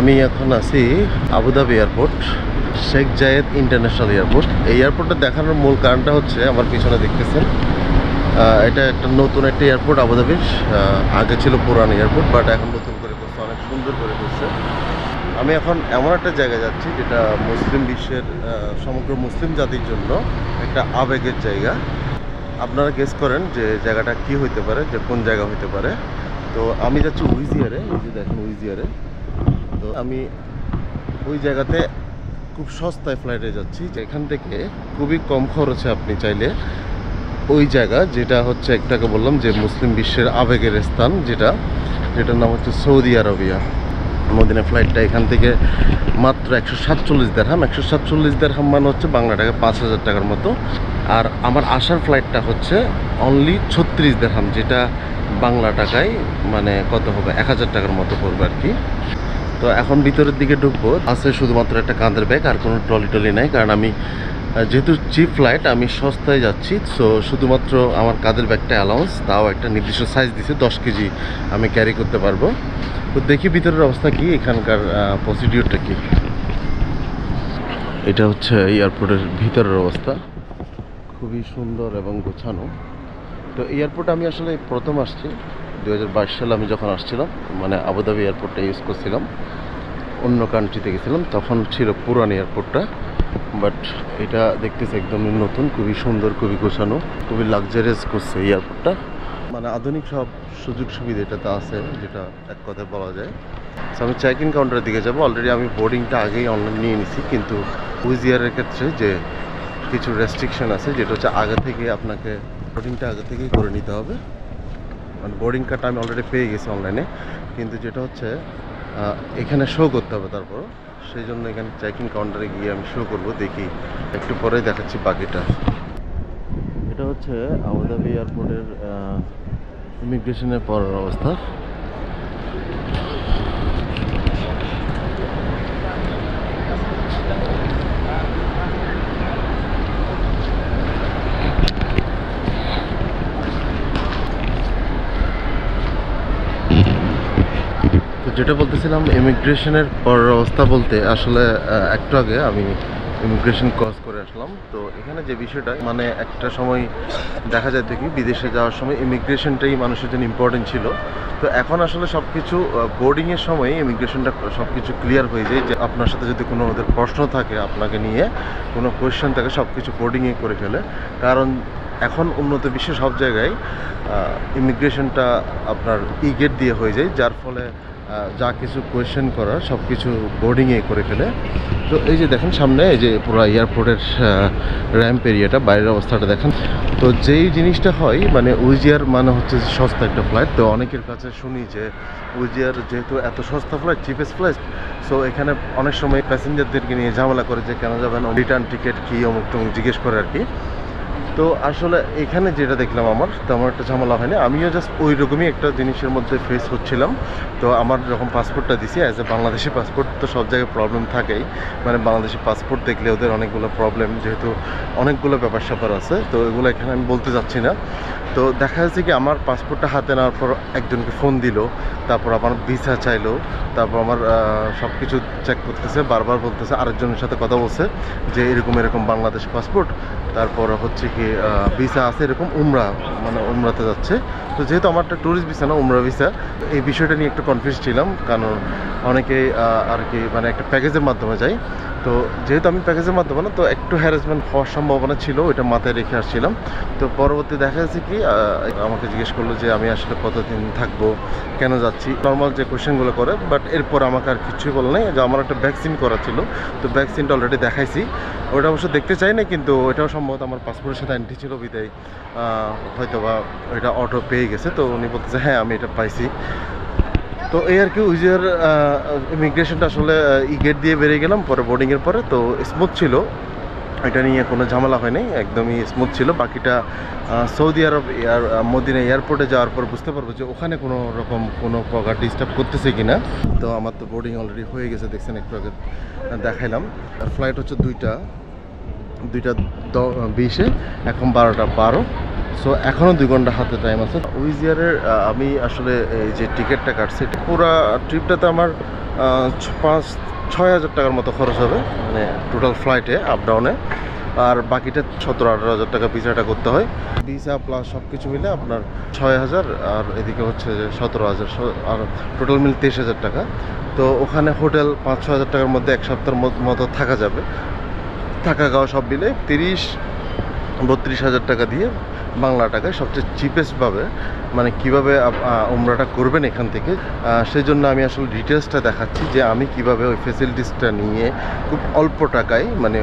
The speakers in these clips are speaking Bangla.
আমি এখন আছি Abu Dhabi airport, Sheikh Zayed international airport. এই এয়ারপোর্টটা দেখানোর মূল কারণটা হচ্ছে, আমার পিছনে দেখতেছেন এটা একটা নতুন একটা এয়ারপোর্ট আবুধাবির আগে ছিল পুরান এয়ারপোর্ট, বাট এখন নতুন করে করছে, অনেক সুন্দর করে করছে। আমি এখন এমন একটা জায়গায় যাচ্ছি যেটা মুসলিম বিশ্বের সমগ্র মুসলিম জাতির জন্য একটা আবেগের জায়গা। আপনারা গেস করেন যে জায়গাটা কি হইতে পারে, যে কোন জায়গা হইতে পারে। তো আমি যাচ্ছি উইজিয়ারে, এই যে দেখেন উইজিয়ারে। তো আমি ওই জায়গাতে খুব সস্তায় ফ্লাইটে যাচ্ছি। যেখান থেকে খুবই কম খরচে আপনি চাইলে ওই জায়গা যেটা হচ্ছে একটাকে বললাম যে মুসলিম বিশ্বের আবেগের স্থান যেটা, যেটার নাম হচ্ছে সৌদি আরবিয়া। মদিনা ফ্লাইটটা এখান থেকে মাত্র একশো সাতচল্লিশ দেড়হাম একশো সাতচল্লিশ দেড়হাম মানে হচ্ছে বাংলা টাকা পাঁচ হাজার টাকার মতো। আর আমার আসার ফ্লাইটটা হচ্ছে অনলি ছত্রিশ দেড়হাম যেটা বাংলা টাকায় মানে কত হবে? এক হাজার টাকার মতো পড়বে আর কি। তো এখন ভিতরের দিকে ঢুকবো। আছে শুধুমাত্র একটা কাঁধের ব্যাগ আর কোনো ট্রলি টলি নাই, কারণ আমি যেহেতু চিপ ফ্লাইট আমি সস্তায় যাচ্ছি সো শুধুমাত্র আমার কাঁধের ব্যাগটা অ্যালাউন্স তাও একটা নির্দিষ্ট সাইজ দিছে, দশ কেজি আমি ক্যারি করতে পারব। তো দেখি ভিতরের অবস্থা কি, এখানকার প্রসিডিওরটা কি। এটা হচ্ছে এয়ারপোর্টের ভিতরের অবস্থা। খুবই সুন্দর এবং গোছানো। তো এয়ারপোর্টে আমি আসলে প্রথম আসছি। দু হাজার বাইশ সালে আমি যখন আসছিলাম মানে আবুধাবি এয়ারপোর্টটা ইউজ করছিলাম, অন্য কান্ট্রিতে গেছিলাম, তখন ছিল পুরান এয়ারপোর্টটা বাট এটা দেখতেছি একদমই নতুন, খুবই সুন্দর, খুবই গোছানো, খুবই লাক্সারিয়াস করছে এয়ারপোর্টটা। মানে আধুনিক সব সুযোগ সুবিধা এটাতে আছে, যেটা এক কথায় বলা যায়। আমি চেক ইন কাউন্টারের দিকে যাব অলরেডি আমি বোর্ডিংটা আগেই অনলাইন নিয়ে নিছি, কিন্তু উইজিয়ারের ক্ষেত্রে যে কিছু রেস্ট্রিকশন আছে, যেটা হচ্ছে আগে থেকে আপনাকে বোর্ডিংটা আগে থেকেই করে নিতে হবে। মানে বোর্ডিং কার্ডটা আমি অলরেডি পেয়ে গেছি অনলাইনে কিন্তু যেটা হচ্ছে এখানে শো করতে হবে তারপর সেই জন্য এখানে চেক কাউন্টারে গিয়ে আমি শো করব, দেখি। একটু পরে দেখাচ্ছি বাকিটা। এটা হচ্ছে আবুধাবি এয়ারপোর্টের ইমিগ্রেশনের পরের অবস্থা তো যেটা বলতেছিলাম ইমিগ্রেশনের অবস্থা বলতে আসলে একটু আগে আমি ইমিগ্রেশন ক্রস করে আসলাম। তো এখানে যে বিষয়টা মানে একটা সময় দেখা যায় কি বিদেশে যাওয়ার সময় ইমিগ্রেশনটাই মানুষের জন্য ইম্পর্টেন্ট ছিল। তো এখন আসলে সব কিছু বোর্ডিংয়ের সময় ইমিগ্রেশনটা সব কিছু ক্লিয়ার হয়ে যায় যে আপনার সাথে যদি কোনো ওদের প্রশ্ন থাকে আপনাকে নিয়ে, কোনো কোয়েশ্চেন থাকে সব কিছু বোর্ডিংয়ে করে ফেলে। কারণ এখন উন্নত বিশ্বে সব জায়গায় ইমিগ্রেশনটা আপনার ই গেট দিয়ে হয়ে যায়, যার ফলে যা কিছু কোয়েশ্চেন করার সব কিছু বোর্ডিংয়ে করে ফেলে। তো এই যে দেখেন সামনে, এই যে পুরো এয়ারপোর্টের র্যাম্প এরিয়াটা বাইরের অবস্থাটা দেখেন। তো যেই জিনিসটা হয় মানে উইজিয়ার মানে হচ্ছে যে সস্তা একটা ফ্লাইট তো অনেকের কাছে শুনি যে উইজিয়ার যেহেতু এত সস্তা ফ্লাইট চিপেস্ট ফ্লাইট সো এখানে অনেক সময় প্যাসেঞ্জারদেরকে নিয়ে ঝামেলা করে যে কেন যাবেন রিটার্ন টিকিট কী অমুক টমুক জিজ্ঞেস করে আর কি। তো আসলে এখানে যেটা দেখলাম আমার তেমন একটা ঝামেলা হয়নি। আমিও জাস্ট ওই রকমই একটা জিনিসের মধ্যে ফেস হচ্ছিলাম। তো আমার যখন পাসপোর্টটা দিছি অ্যাজ এ বাংলাদেশি পাসপোর্ট তো সব জায়গায় প্রবলেম থাকেই। মানে বাংলাদেশি পাসপোর্ট দেখলে ওদের অনেকগুলো প্রবলেম যেহেতু অনেকগুলো ব্যাপার স্যাপার আছে, তো এগুলো এখানে আমি বলতে যাচ্ছি না। তো দেখা যাচ্ছে কি, আমার পাসপোর্টটা হাতে নেওয়ার পর একজনকে ফোন দিল, তারপর আমার ভিসা চাইলো, তারপর আমার সব কিছু চেক করতেছে, বারবার বলতেছে, আরেকজনের সাথে কথা বলছে, যে এরকম এরকম বাংলাদেশ পাসপোর্ট তারপর হচ্ছে কি ভিসা আছে, এরকম উমরা মানে উমরাতে যাচ্ছে। তো যেহেতু আমার একটা ট্যুরিস্ট ভিসা না, উমরা ভিসা এই বিষয়টা নিয়ে একটু কনফিউজ ছিলাম। কারণ অনেকে আর কি মানে একটা প্যাকেজের মাধ্যমে যাই তো যেহেতু আমি প্যাকেজের মাধ্যমে না, তো একটু হ্যারাসমেন্ট হওয়ার সম্ভাবনা ছিল, ওইটা মাথায় রেখে আসছিলাম। তো পরবর্তী দেখা যাচ্ছে কি আমাকে জিজ্ঞেস করল যে আমি আসলে কতদিন থাকব, কেন যাচ্ছি? নর্মাল যে কোয়েশ্চেনগুলো করে বাট এরপর আমাকে আর কিছুই বলে নাই। যে আমার একটা ভ্যাকসিন করা ছিল, তো ভ্যাকসিনটা অলরেডি দেখাইছি। ওটা অবশ্য দেখতে চাই না কিন্তু ওইটাও সম্ভবত আমার পাসপোর্টের সাথে অ্যান্টি ছিল বিদায়। হয়তো বা ওইটা অটো পেয়ে গেছে, তো উনি বলতেছে হ্যাঁ আমি এটা পাইছি। তো এই আর কি উইজার ইমিগ্রেশনটা আসলে ই গেট দিয়ে বেরিয়ে গেলাম, পরে বোর্ডিংয়ের পরে, তো স্মুথ ছিল। এটা নিয়ে কোনো ঝামেলা হয়নি, একদমই স্মুথ ছিল। বাকিটা সৌদি আরব এয়ার মদিনা এয়ারপোর্টে যাওয়ার পর বুঝতে পারব যে ওখানে কোনো রকম কোনো প্রকার ডিস্টার্ব করতেছে কি না তো আমার তো বোর্ডিং অলরেডি হয়ে গেছে, দেখছেন একটু আগে দেখাইলাম। আর ফ্লাইট হচ্ছে দুইটা দুইটা বিশে, এখন বারোটা বারো। সো এখনও দুই ঘণ্টা হাতে টাইম আছে। উইজ ইয়ারের আমি আসলে, এই যে টিকিটটা কাটছি পুরো ট্রিপটাতে আমার পাঁচ, ছয় হাজার টাকার মতো খরচ হবে। মানে টোটাল ফ্লাইটে আপ ডাউনে আর বাকিটা সতেরো, আঠারো হাজার টাকা ভিসাটা করতে হয়। ভিসা প্লাস সব কিছু মিলে আপনার ছয় হাজার, আর এদিকে হচ্ছে যে সতেরো হাজার আর টোটাল মিলে তেইশ হাজার টাকা। তো ওখানে হোটেল পাঁচ ছ হাজার টাকার মধ্যে এক সপ্তাহের মতো থাকা যাবে। থাকা খাওয়া সব মিলে তিরিশ বত্রিশ হাজার টাকা দিয়ে বাংলা টাকায় সবচেয়ে চিপেস্টভাবে মানে কীভাবে উমরাটা করবেন এখান থেকে সেই জন্য আমি আসলে ডিটেলসটা দেখাচ্ছি যে আমি কীভাবে ওই ফেসিলিটিসটা নিয়ে খুব অল্প টাকায় মানে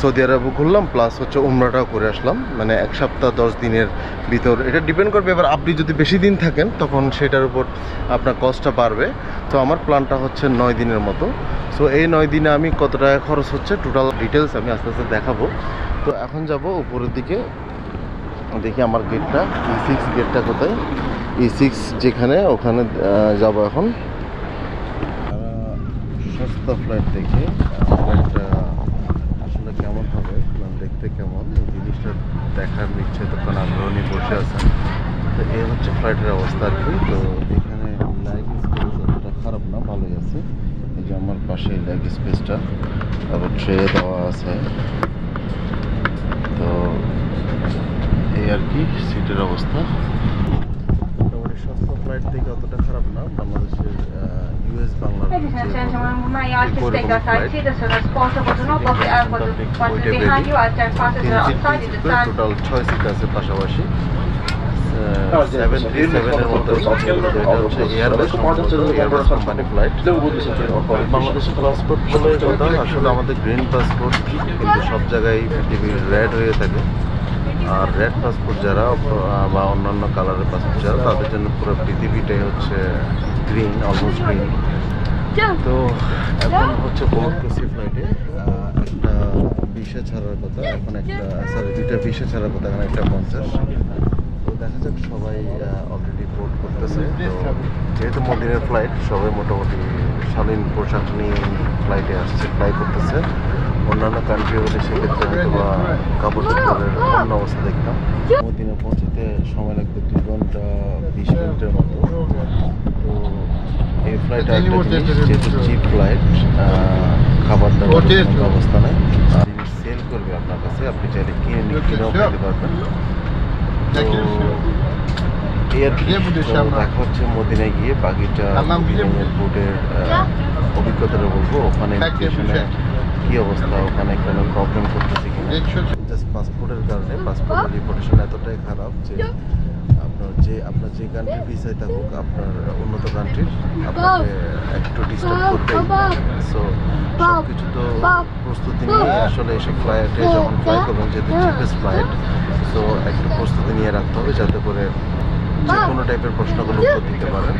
সৌদি আরবও ঘুরলাম প্লাস হচ্ছে উমরাটাও করে আসলাম মানে এক সপ্তাহ, দশ দিনের ভিতর। এটা ডিপেন্ড করবে, এবার আপনি যদি বেশি দিন থাকেন, তখন সেটার উপর আপনার কস্টটা বাড়বে। তো আমার প্ল্যানটা হচ্ছে নয় দিনের মতো। সো এই নয় দিনে আমি কত টাকা খরচ হচ্ছে টোটাল ডিটেলস আমি আস্তে আস্তে দেখাবো। তো এখন যাব উপরের দিকে। দেখি আমার গেটটা ই সিক্স গেটটা কোথায়? ই সিক্স যেখানে, ওখানে যাব এখন। সস্তা ফ্লাইট দেখে। ফ্লাইটটা আসলে কেমন হবে? মানে দেখতে কেমন? এই জিনিসটা দেখার নিচ্ছে তখন আগ্রহ নিয়ে বসে আছেন তো এই হচ্ছে ফ্লাইটের অবস্থা আর কি। তো এখানে ল্যাগ স্পেস অতটা খারাপ না, ভালোই আছে। এই যে আমার পাশে ল্যাগ স্পেসটা তারপর ট্রে দেওয়া আছে তো এই আর কি সিটের অবস্থা। মোটামুটি সস্তা ফ্লাইট থেকে অতটা খারাপ না বাংলাদেশের ছয় সিট আছে পাশাপাশি। আমাদের গ্রিন পাসপোর্ট কিন্তু সব জায়গায় রেড হয়ে থাকে। আর রেড পাসপোর্ট যারা বা অন্যান্য কালারের পাসপোর্ট যারা তাদের জন্য পুরো পৃথিবীটাই হচ্ছে গ্রিন অলমোস্ট গ্রিন তো এখন হচ্ছে বোর্ড ফ্লাইটে একটা বিশে ছাড়ার কথা এখন একটা সরি দুইটা বিশে ছাড়ার কথা এখন একটা পঞ্চাশ। তো দেখা যাক সবাই অলরেডি বোর্ড করতেছে। তো যেহেতু মদিনের ফ্লাইট সবাই মোটামুটি শালীন পোশাক নিয়ে ফ্লাইটে আসছে ফ্লাই করতেছে। অন্যান্য কান্ট্রি হলে সেক্ষেত্রে হয়তো বা কাপড় চোপড়ের অন্য অবস্থা দেখতাম। মদিনে পৌঁছতে সময় লাগবে দুই ঘণ্টা বিশ মিনিটের মতো। তো এই ফ্লাইট যেহেতু চিপ ফ্লাইট খাবার দাবার অবস্থা নেই। সেল করবে আপনার কাছে আপনি চাইলে কিনে নিয়ে কিনেও খেতে পারবেন। দেখা হচ্ছে মদিনায় গিয়ে বাকিটা এয়ারপোর্টের অভিজ্ঞতাটা বলব। ওখানে কি অবস্থা? ওখানে কোনো প্রবলেম করতেছে কিনা? জাস্ট পাসপোর্টের কারণে পাসপোর্টের রিপোর্টেশন এতটাই খারাপ যে আপনার যে আপনার যে কান্ট্রি ভিসায় থাকুক আপনার উন্নত কান্ট্রির আপনাকে একটু ডিস্টার্ব করবেই সো সব কিছু তো প্রস্তুতি নিয়ে আসলে এসব ফ্লাইটে যখন ফ্লাই করবেন যেহেতু চিপেস্ট ফ্লাইট সো একটু প্রস্তুতি নিয়ে রাখতে হবে যাতে করে যে কোনো টাইপের প্রশ্নগুলো উত্তর দিতে পারেন।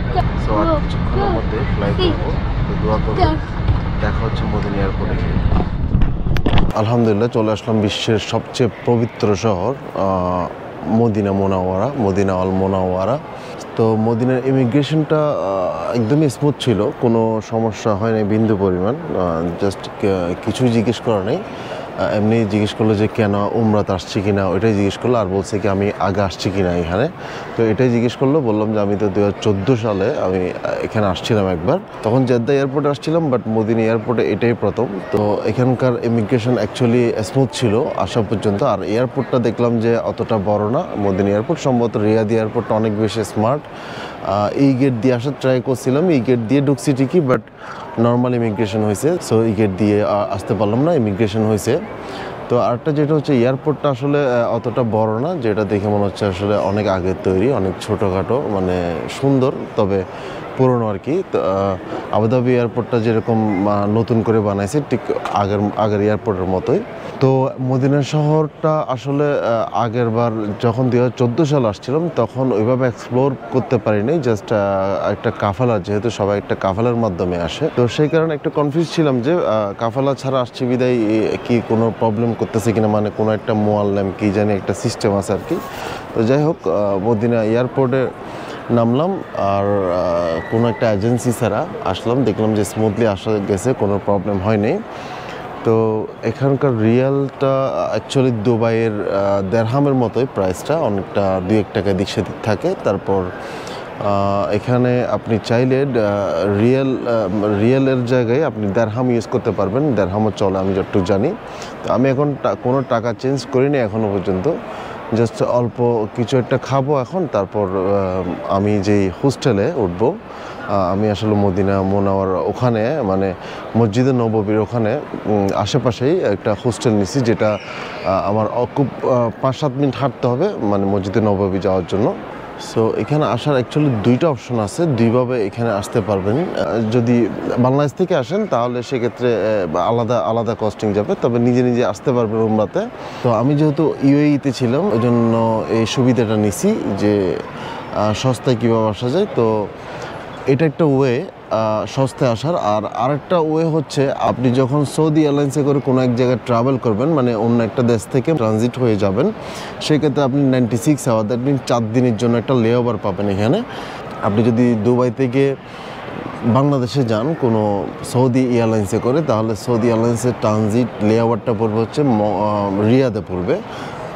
সো আর কিছুক্ষণের মধ্যে ফ্লাই করব। তো দোয়া করবেন। দেখা হচ্ছে মদিনী এয়ারপোর্টে আলহামদুলিল্লাহ, চলে আসলাম বিশ্বের সবচেয়ে পবিত্র শহর Medina Munawwara, Medina al Munawwara. তো মদিনার ইমিগ্রেশনটা একদমই স্মুথ ছিল, কোনো সমস্যা হয়নি বিন্দু পরিমাণ জাস্ট কিছুই জিজ্ঞেস করা নেই। এমনি জিজ্ঞেস করল যে, কেন উমরাত আসছি কিনা? ওইটাই জিজ্ঞেস করল, আর বলছে কি, আমি আগে আসছি কিনা এখানে? তো এটাই জিজ্ঞেস করল, বললাম যে, আমি তো দু হাজার চোদ্দ সালে আমি এখানে আসছিলাম একবার। তখন জেদ্দা এয়ারপোর্টে আসছিলাম বাট মদিনা এয়ারপোর্টে এটাই প্রথম। তো এখানকার ইমিগ্রেশন অ্যাকচুয়ালি স্মুথ ছিল আসা পর্যন্ত, আর এয়ারপোর্টটা দেখলাম যে অতটা বড় না। মদিনা এয়ারপোর্ট সম্ভবত রিয়াদি এয়ারপোর্টটা অনেক বেশি স্মার্ট এই গেট দিয়ে আসার ট্রাই করছিলাম, এই গেট দিয়ে ঢুকছি ঠিকই বাট নর্মাল ইমিগ্রেশন হয়েছে সো এই গেট দিয়ে আসতে পারলাম না ইমিগ্রেশন হয়েছে তো আরেকটা যেটা হচ্ছে এয়ারপোর্টটা আসলে অতটা বড় না, যেটা দেখে মনে হচ্ছে আসলে অনেক আগের তৈরি, অনেক ছোটোখাটো মানে সুন্দর, তবে পুরনো আর কি। আবুধাবি এয়ারপোর্টটা যেরকম নতুন করে বানাইছে, ঠিক আগের আগের এয়ারপোর্টের মতোই। তো, মদিনা শহরটা আসলে আগের বার যখন দু হাজার চোদ্দ সাল আসছিলাম তখন ওইভাবে এক্সপ্লোর করতে পারিনি জাস্ট একটা কাফালা, যেহেতু সবাই একটা কাফালার মাধ্যমে আসে। তো সেই কারণে একটু কনফিউজ ছিলাম যে কাফালা ছাড়া আসছি বিদায় কি কোনো প্রবলেম করতেছে কিনা মানে কোনো একটা মোয়াল মোয়াল্লাম, কি জানি একটা সিস্টেম আছে আর কি। তো যাই হোক মদিনা এয়ারপোর্টে নামলাম আর কোনো একটা এজেন্সি ছাড়া আসলাম। দেখলাম যে স্মুথলি আসা গেছে, কোনো প্রবলেম হয়নি। তো এখানকার রিয়ালটা অ্যাকচুয়ালি দুবাইয়ের দেড়হামের মতোই প্রাইসটা অনেকটা দুই এক টাকা দিক থাকে। তারপর এখানে আপনি চাইলে রিয়েল রিয়েলের জায়গায় আপনি দেড়হাম ইউজ করতে পারবেন। দেড়হামও চলে, আমি যতটুকু জানি। তো আমি এখন কোনো টাকা চেঞ্জ করিনি এখনও পর্যন্ত। জাস্ট অল্প কিছু একটা খাব এখন, তারপর আমি যেই হোস্টেলে উঠবো আমি আসলে মদিনা মোনাওয়ার ওখানে মানে মসজিদে নববীর ওখানে আশেপাশেই একটা হোস্টেল নিছি, যেটা আমার খুব পাঁচ সাত মিনিট হাঁটতে হবে মানে মসজিদে নববী যাওয়ার জন্য। সো এখানে আসার অ্যাকচুয়ালি দুইটা অপশন আছে। দুইভাবে এখানে আসতে পারবেন। যদি বাংলাদেশ থেকে আসেন, তাহলে সেক্ষেত্রে আলাদা আলাদা কস্টিং যাবে। তবে নিজে নিজে আসতে পারবে উমরাতে। তো আমি যেহেতু ইউএইতে ছিলাম ওই জন্য এই সুবিধাটা নিছি যে সস্তায় কীভাবে আসা যায়। তো এটা একটা ওয়ে সস্তায় আসার। আর আরেকটা ওয়ে হচ্ছে, আপনি যখন সৌদি এয়ারলাইন্সে করে কোনো এক জায়গায় ট্রাভেল করবেন মানে অন্য একটা দেশ থেকে ট্রানজিট হয়ে যাবেন, সেক্ষেত্রে আপনি ninety six hour that mean চার দিনের জন্য একটা লেওভার পাবেন এখানে। আপনি যদি দুবাই থেকে বাংলাদেশে যান কোনো সৌদি এয়ারলাইন্সে করে, তাহলে সৌদি এয়ারলাইন্সের ট্রানজিট লেওভারটা পড়বে হচ্ছে রিয়াদে পড়বে।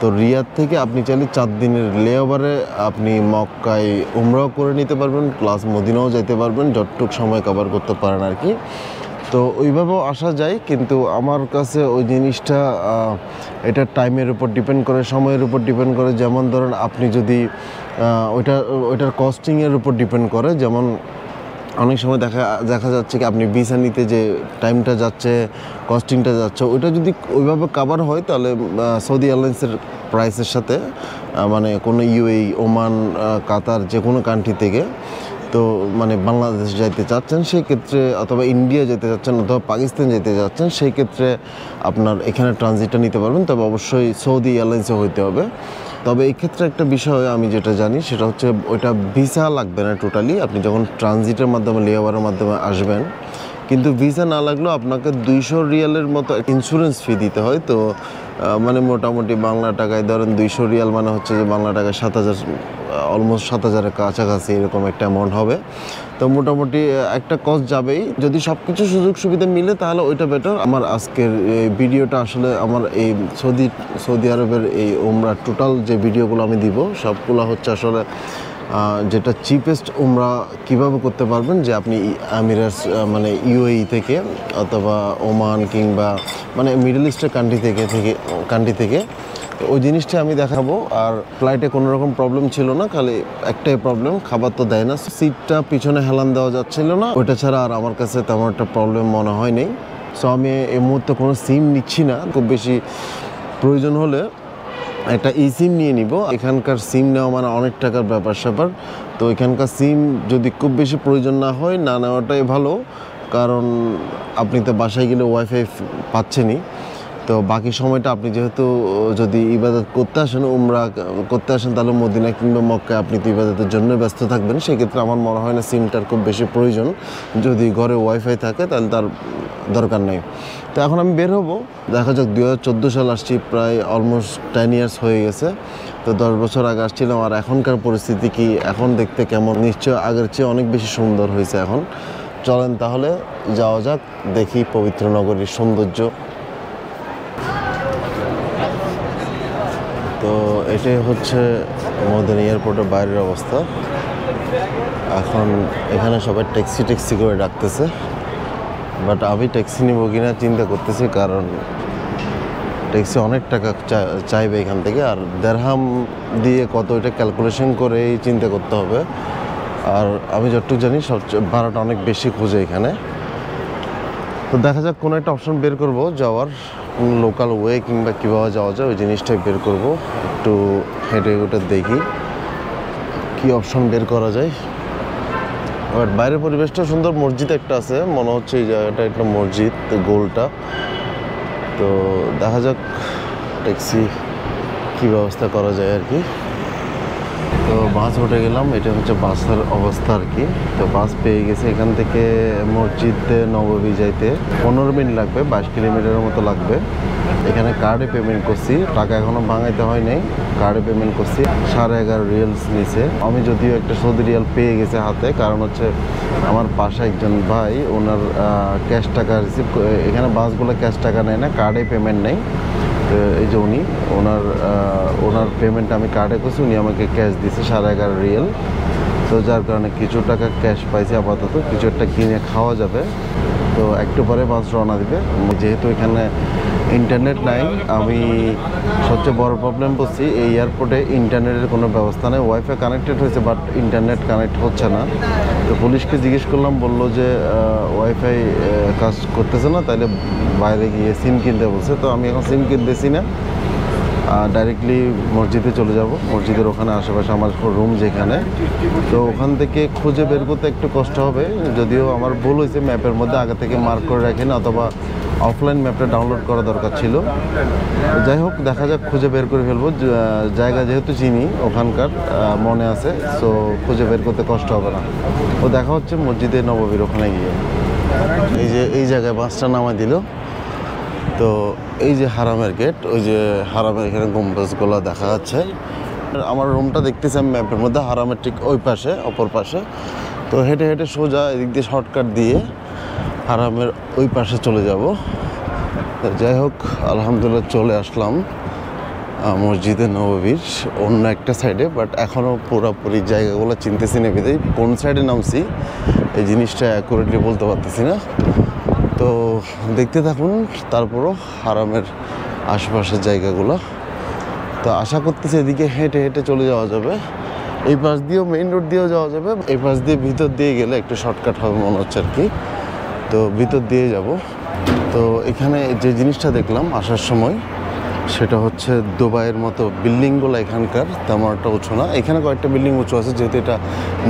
তো রিয়াদ থেকে আপনি চাইলে চার দিনের লেওভারে আপনি মক্কায় উমরাও করে নিতে পারবেন প্লাস মদিনাও যেতে পারবেন, যতটুক সময় কভার করতে পারেন আর কি তো ওইভাবেও আসা যায়, কিন্তু আমার কাছে ওই জিনিসটা এটা টাইমের উপর ডিপেন্ড করে, সময়ের উপর ডিপেন্ড করে। যেমন ধরেন আপনি যদি ওইটা, ওইটার কস্টিংয়ের উপর ডিপেন্ড করে, যেমন অনেক সময় দেখা দেখা যাচ্ছে কি আপনি ভিসা নিতে যে টাইমটা যাচ্ছে কস্টিংটা যাচ্ছে, ওইটা যদি ওইভাবে কাভার হয় তাহলে সৌদি এয়ারলাইন্সের প্রাইসের সাথে মানে কোনো ইউএই ওমান কাতার যে কোনো কান্ট্রি থেকে, তো মানে বাংলাদেশ যাইতে চাচ্ছেন সেই ক্ষেত্রে অথবা ইন্ডিয়া যেতে চাচ্ছেন অথবা পাকিস্তান যেতে চাচ্ছেন সেই ক্ষেত্রে আপনার এখানে ট্রানজিটটা নিতে পারবেন। তবে অবশ্যই সৌদি এয়ারলাইন্সে হইতে হবে। তবে এই ক্ষেত্রে একটা বিষয় আমি যেটা জানি, সেটা হচ্ছে ওইটা ভিসা লাগবে না টোটালি আপনি যখন ট্রানজিটের মাধ্যমে লেওয়ারের মাধ্যমে আসবেন কিন্তু ভিসা না লাগলেও আপনাকে দুইশো রিয়ালের মতো ইন্স্যুরেন্স ফি দিতে হয়। তো মানে মোটামুটি বাংলা টাকায় ধরেন দুইশো রিয়াল মানে হচ্ছে যে বাংলা টাকায় সাত হাজার অলমোস্ট সাত হাজারের কাছাকাছি এরকম একটা অ্যামাউন্ট হবে। তো মোটামুটি একটা কস্ট যাবেই। যদি সব কিছু সুযোগ সুবিধা মিলে তাহলে ওইটা বেটার আমার আজকের এই ভিডিওটা আসলে আমার এই সৌদি সৌদি আরবের এই ওমরা টোটাল যে ভিডিওগুলো আমি দিব, সবগুলো হচ্ছে আসলে যেটা চিপেস্ট উমরা কীভাবে করতে পারবেন যে আপনি আমিরাস মানে ইউএই থেকে অথবা ওমান কিংবা মানে মিডল ইস্টের কান্ট্রি থেকে থেকে কান্ট্রি থেকে ওই জিনিসটা আমি দেখাবো। আর ফ্লাইটে কোনো রকম প্রবলেম ছিল না, খালি একটাই প্রবলেম খাবার তো দেয় না। সিটটা পিছনে হেলান দেওয়া যাচ্ছিল না, ওইটা ছাড়া আর আমার কাছে তেমন একটা প্রবলেম মনে হয়নি সো আমি এই মুহূর্তে কোনো সিম নিচ্ছি না, খুব বেশি প্রয়োজন হলে একটা ই সিম নিয়ে নিব। এখানকার সিম নেওয়া মানে অনেক টাকার ব্যাপার স্যাপার। তো এখানকার সিম যদি খুব বেশি প্রয়োজন না হয়, না নেওয়াটাই ভালো। কারণ আপনি তো বাসায় গেলে ওয়াইফাই পাচ্ছেনই। তো বাকি সময়টা আপনি যেহেতু যদি ইবাদত করতে আসেন, উমরা করতে আসেন, তাহলে মদিনা কিংবা মক্কায় আপনি তো ইবাদতের জন্য ব্যস্ত থাকবেন। সেক্ষেত্রে আমার মনে হয় না সিমটার খুব বেশি প্রয়োজন। যদি ঘরে ওয়াইফাই থাকে, তাহলে তার দরকার নেই। তো এখন আমি বের হব। দেখা যাক, দুই হাজার সাল আসছি, প্রায় অলমোস্ট টেন ইয়ার্স হয়ে গেছে। তো দশ বছর আগে আসছিলাম, আর এখনকার পরিস্থিতি কি, এখন দেখতে কেমন? নিশ্চয় আগের চেয়ে অনেক বেশি সুন্দর হয়েছে এখন। চলেন তাহলে, যাওয়া যাক, দেখি পবিত্র নগরীর সৌন্দর্য তো এটাই হচ্ছে মদিনা এয়ারপোর্টের বাইরের অবস্থা। এখন এখানে সবাই ট্যাক্সি ট্যাক্সি করে ডাকতেছে। বাট আমি ট্যাক্সি নিব কিনা চিন্তা করতেছি কারণ ট্যাক্সি অনেক টাকা চাইবে এখান থেকে। আর দেড়হাম দিয়ে কত এটা ক্যালকুলেশন করেই চিন্তা করতে হবে। আর আমি যতটুকু জানি সবচেয়ে ভাড়াটা অনেক বেশি খোঁজে এখানে। তো দেখা যাক কোনো একটা অপশন বের করব যাওয়ার। লোকাল ওয়ে কিংবা কীভাবে যাওয়া যায়, ওই জিনিসটাই বের করব। একটু হেঁটে ওটা দেখি, কি অপশন বের করা যায়। বাট বাইরের পরিবেশটা সুন্দর, মসজিদ একটা আছে, মনে হচ্ছে এই জায়গাটা একটা মসজিদ, গোলটা। তো দেখা যাক ট্যাক্সি কী ব্যবস্থা করা যায় আর কি। তো বাস উঠে গেলাম, এটা হচ্ছে বাসের অবস্থা আর কি। তো বাস পেয়ে গেছে এখান থেকে মসজিদে নববী যাইতে। পনেরো মিনিট লাগবে, বাইশ কিলোমিটারের মতো লাগবে। এখানে কার্ডে পেমেন্ট করছি, টাকা এখনও ভাঙাইতে হয় নাই কার্ডে পেমেন্ট করছি, সাড়ে এগারো রিয়েলস নিছে। আমি যদিও একটা সৌদি রিয়াল পেয়ে গেছে হাতে, কারণ হচ্ছে আমার পাশে একজন ভাই, ওনার ক্যাশ টাকা রিসিভ এখানে বাসগুলো ক্যাশ টাকা নেয় না কার্ডে পেমেন্ট নেই। এই যে উনি, ওনার ওনার পেমেন্ট আমি কার্ডে করছি, উনি আমাকে ক্যাশ দিয়েছে সাড়ে এগারো রিয়েল। তো যার কারণে কিছু টাকা ক্যাশ পাইছি আপাতত, কিছু একটা কিনে খাওয়া যাবে। তো একটু পরে বাস রওনা দিবে। যেহেতু এখানে ইন্টারনেট নাই। আমি সবচেয়ে বড় প্রবলেম বলছি এই এয়ারপোর্টে ইন্টারনেটের কোনো ব্যবস্থা নেই। ওয়াইফাই কানেক্টেড হয়েছে বাট ইন্টারনেট কানেক্ট হচ্ছে না। তো পুলিশকে জিজ্ঞেস করলাম, বলল যে ওয়াইফাই কাজ করতেছে না, তাইলে বাইরে গিয়ে সিম কিনতে বলছে। তো আমি এখন সিম কিনতেছি না। ডাইরেক্টলি মসজিদে চলে যাব। মসজিদের ওখানে আশেপাশে আমার রুম যেখানে। তো ওখান থেকে খুঁজে বের করতে একটু কষ্ট হবে। যদিও আমার ভুল হয়েছে ম্যাপের মধ্যে, আগে থেকে মার্ক করে রাখেন অথবা অফলাইন ম্যাপটা ডাউনলোড করা দরকার ছিল। যাই হোক, দেখা যাক, খুঁজে বের করে ফেলব। জায়গা যেহেতু চিনি, ওখানকার মনে আছে সো খুঁজে বের করতে কষ্ট হবে না। তো দেখা হচ্ছে মসজিদে নববীর ওখানে গিয়ে। এই যে, এই জায়গায় বাসটা নামা দিল। তো এই যে হারামের গেট, ওই যে হারামের এখানে গম্বুজগুলো দেখা যাচ্ছে। আমার রুমটা দেখতেছি আমি ম্যাপের মধ্যে, হারামের ঠিক ওই পাশে, অপর পাশে। তো হেঁটে হেঁটে সোজা এদিক দিয়ে শর্টকাট দিয়ে হারামের ওই পাশে চলে যাব। যাই হোক, আলহামদুলিল্লাহ চলে আসলাম মসজিদে নববীর, অন্য একটা সাইডে বাট এখনও পুরোপুরি জায়গাগুলো চিনতেছি না বিদায় কোন সাইডে নামছি, এই জিনিসটা অ্যাকুরেটলি বলতে পারতেছি না। তো দেখতে থাকুন, তারপরও হারামের আশেপাশের জায়গাগুলো। তো আশা করতেছি এদিকে হেঁটে হেঁটে চলে যাওয়া যাবে। এই পাশ দিয়েও মেইন রোড দিয়েও যাওয়া যাবে। এই পাশ দিয়ে ভিতর দিয়ে গেলে একটু শর্টকাট হবে মনে হচ্ছে আর কি। তো ভিতর দিয়ে যাব। তো এখানে যে জিনিসটা দেখলাম আসার সময়, সেটা হচ্ছে দুবাইয়ের মতো বিল্ডিংগুলো এখানকার, তেমন একটা উঁচু না। এখানে কয়েকটা বিল্ডিং উঁচু আছে, যেহেতু এটা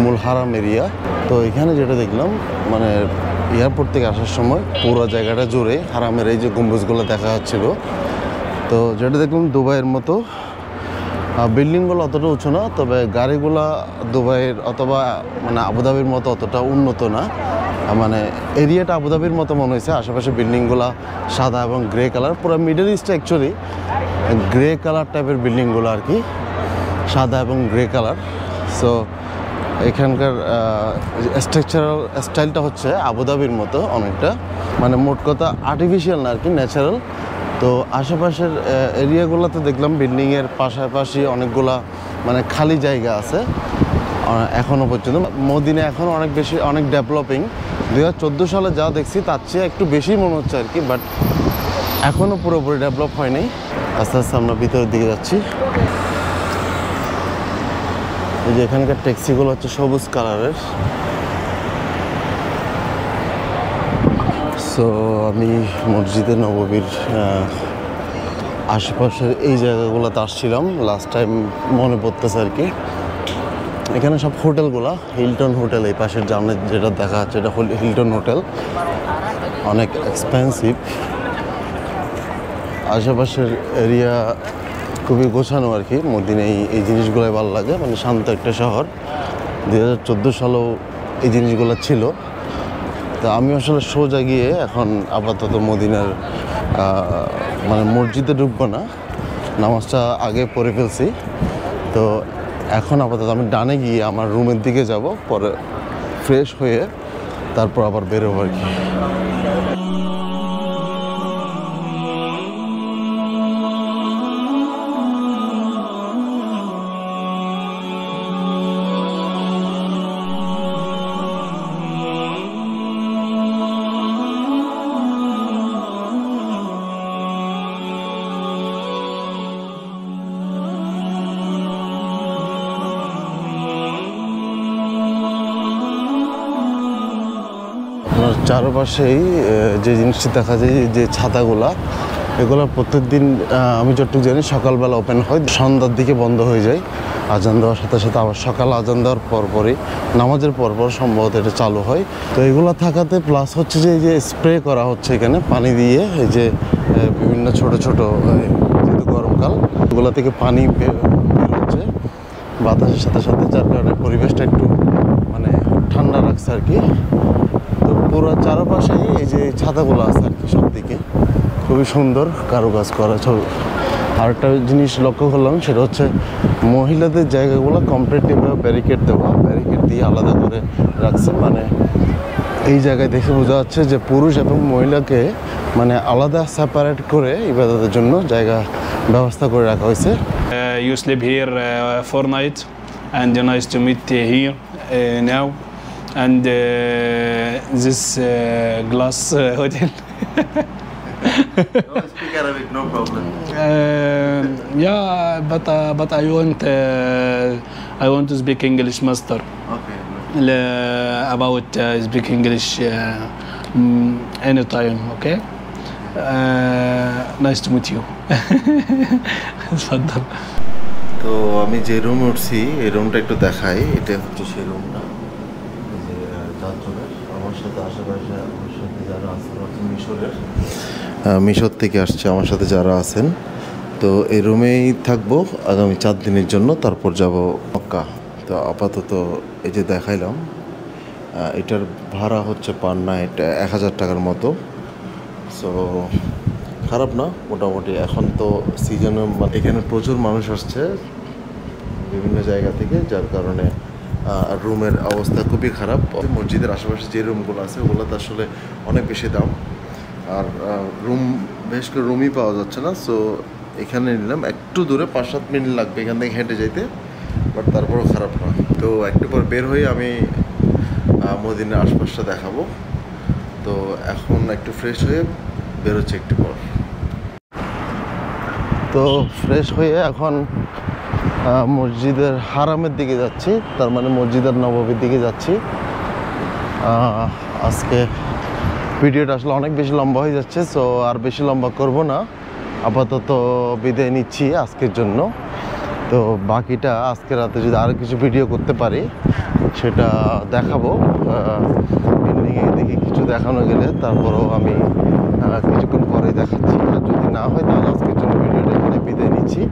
মূল হারাম এরিয়া। তো এখানে যেটা দেখলাম মানে এয়ারপোর্ট থেকে আসার সময় পুরো জায়গাটা জুড়ে হারামের এই যে গম্বুজগুলো দেখা যাচ্ছিল। তো যেটা দেখলাম দুবাইয়ের মতো বিল্ডিংগুলো অতটা উঁচু না, তবে গাড়িগুলা দুবাইয়ের অথবা মানে আবুধাবির মতো অতটা উন্নত না। মানে এরিয়াটা আবুধাবির মতো মনে হয়েছে। আশেপাশে বিল্ডিংগুলা সাদা এবং গ্রে কালার, পুরো মিডল ইস্টে অ্যাকচুয়ালি গ্রে কালার টাইপের বিল্ডিংগুলো আর কি, সাদা এবং গ্রে কালার। সো এখানকার স্ট্রাকচারাল স্টাইলটা হচ্ছে আবুধাবির মতো অনেকটা। মানে মোট কথা আর্টিফিশিয়াল না আর কি ন্যাচারাল তো আশেপাশের এরিয়াগুলোতে দেখলাম বিল্ডিংয়ের পাশাপাশি অনেকগুলা মানে খালি জায়গা আছে। এখনও পর্যন্ত। মদিনে এখন অনেক বেশি, অনেক ডেভেলপিং দুই হাজার চোদ্দ সালে যা দেখছি, তার চেয়ে একটু বেশি মনে হচ্ছে আর কি বাট এখনও পুরোপুরি ডেভেলপ হয়নি। আস্তে আস্তে আমরা ভিতরের দিকে যাচ্ছি। এই যে এখানকার ট্যাক্সিগুলো হচ্ছে সবুজ কালারের। সো আমি মসজিদে নববীর আশেপাশের এই জায়গাগুলোতে আসছিলাম। লাস্ট টাইম মনে পড়তেছে আর কি। এখানে সব হোটেলগুলো, হিলটন হোটেল, এই পাশের জামনে যেটা দেখা যাচ্ছে এটা হল হিলটন হোটেল। অনেক এক্সপেন্সিভ আশেপাশের এরিয়া খুবই গোছানো আর কি। মদিনে এই এই জিনিসগুলোই ভালো লাগে। মানে শান্ত একটা শহর। দুই হাজার চোদ্দ সালেও এই জিনিসগুলো ছিল। তো আমি আসলে সোজা গিয়ে এখন আপাতত মদিনার মানে মসজিদে ঢুকবো না। নামাজটা আগে পড়ে ফেলছি। তো এখন আপাতত আমি ডানে গিয়ে আমার রুমের দিকে যাব, পরে ফ্রেশ হয়ে তারপর আবার বেরোবো আর কি। আহ, যে জিনিসটি দেখা যায় যে ছাতাগুলা এগুলো প্রত্যেকদিন আহ, আমি যতটুকু জানি সকালবেলা ওপেন হয় সন্ধ্যার দিকে বন্ধ হয়ে যায়। আজান দেওয়ার সাথে সাথে আবার সকাল আজান দেওয়ার পরপরই নামাজের পরপর সম্ভবত এটা চালু হয়। তো এগুলো থাকাতে প্লাস হচ্ছে যে এই যে স্প্রে করা হচ্ছে এখানে পানি দিয়ে এই যে বিভিন্ন ছোট ছোট যেহেতু গরমকাল এগুলো থেকে পানি বের বের হচ্ছে। বাতাসের সাথে সাথে যার কারণে পরিবেশটা একটু মানে ঠান্ডা রাখছে আর কি। পুরো চারপাশেই এই যে ছাতাগুলো আছে আর কি সব দিকে খুবই সুন্দর কারুকাজ করা ছবি আর একটা জিনিস লক্ষ্য করলাম সেটা হচ্ছে মহিলাদের জায়গাগুলো কমপ্লিটলিভাবে ব্যারিকেড দেওয়া ব্যারিকেড দিয়ে আলাদা করে রাখছে মানে এই জায়গায় দেখে বোঝা যাচ্ছে যে পুরুষ এবং মহিলাকে মানে আলাদা সেপারেট করে ইবাদতের জন্য জায়গা ব্যবস্থা করে রাখা হয়েছে। Uh, you sleep here uh, for night and nice to meet and uh, this uh, glass uh, hotel. no, speak Arabic, no problem. Um, yeah, but but I want I want to speak English master. Okay. about speak English mm, anytime, okay? Nice to meet you তো আমি যে রুম উঠছি এই রুমটা একটু দেখাই এটা হচ্ছে সেই রুমটা মিশর থেকে আসছে আমার সাথে যারা আছেন। তো এই রুমেই থাকব আগামী চার দিনের জন্য, তারপর যাব মক্কা। তো আপাতত এই যে দেখাইলাম এটার ভাড়া হচ্ছে পার নাইট এক হাজার টাকার মতো। সো খারাপ না, মোটামুটি। এখন তো সিজনে এখানে প্রচুর মানুষ আসছে বিভিন্ন জায়গা থেকে, যার কারণে রুমের অবস্থা খুবই খারাপ। মসজিদের আশেপাশে যে রুমগুলো আছে, ওগুলোতে আসলে অনেক বেশি দাম। আর রুম বেশ করে রুমই পাওয়া যাচ্ছে না। সো এখানে নিলাম। একটু দূরে পাঁচ সাত মিনিট লাগবে এখান থেকে হেঁটে যেতে বাট তারপরও খারাপ না। তো একটু পর বের হয়ে আমি মদিনার আশপাশটা দেখাবো। তো এখন একটু ফ্রেশ হয়ে বেরোচ্ছে একটু পর। তো ফ্রেশ হয়ে এখন মসজিদের হারামের দিকে যাচ্ছি, তার মানে মসজিদের নববীর দিকে যাচ্ছি। আজকে ভিডিওটা আসলে অনেক বেশি লম্বা হয়ে যাচ্ছে সো আর বেশি লম্বা করব না। আপাতত বিদায় নিচ্ছি আজকের জন্য। তো বাকিটা আজকে রাতে যদি আরও কিছু ভিডিও করতে পারি, সেটা দেখাবো। বিল্ডিংয়ে দেখি কিছু দেখানো গেলে, তারপরেও আমি কিছুক্ষণ পরে দেখাচ্ছি। আর যদি না হয়, তাহলে আজকের জন্য ভিডিওটা এখানে বিদায় নিচ্ছি।